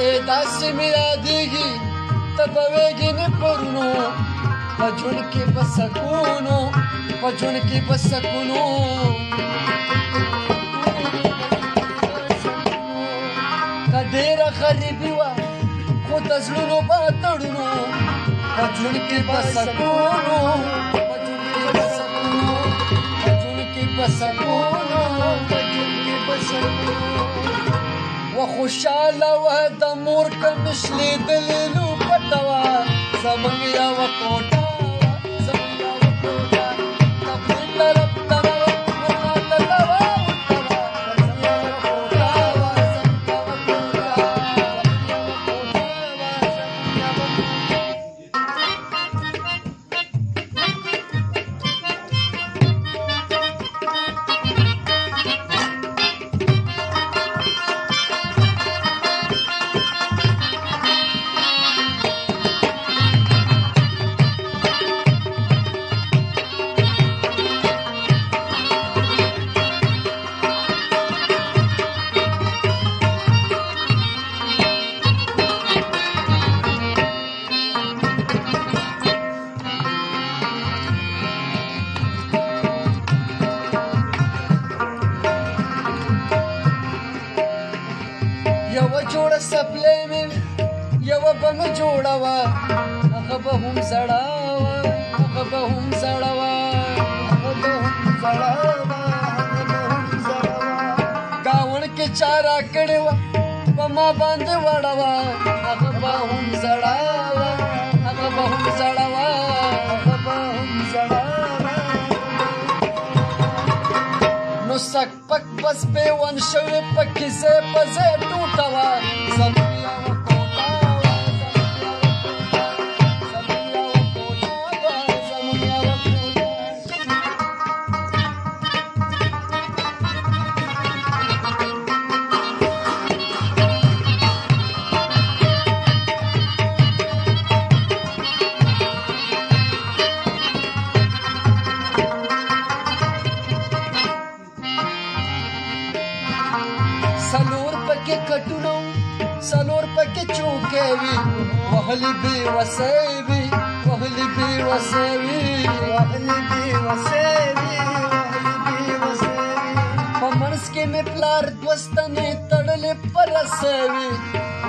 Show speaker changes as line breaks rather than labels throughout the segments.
اے داسې میرا دیږي تبویږي نه پرونو په جون کې په سکونو په جون کې په سکونو کډېره خريبي وا خو تزلونو په تړونو په جون کې په سکونو په جون کې په سکونو په جون کې په سکونو خوشاله وه د مور کمش لیدلې نو پته وه زموږ یوه کوټه یوه جوړه سپلی مې یوه به مې جوړه وه هغه به هم زړه وه هغه به هم زړه وه هغه به هم زړه ګاون کې چا راکړې وه په ما باندې وړه وه هغه به هم زړه وه هغه به هم زړه وه سک پک بس پیون شوی پکی زی پزی ٹوٹا وا سلور پکې چوکې وي وهلي به وسې وي وهلي به وسې وي وهلي به وسې وي منس کې مې پلار دوستنې تړلې پر سوي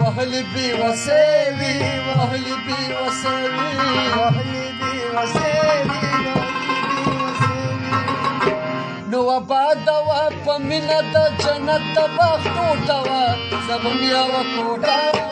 وهلي به وسې وي وهلي به وسې وي وهلي به وسې وي په مینه د جنت د باغ ټوټه وه زموږ یوه کوټه وه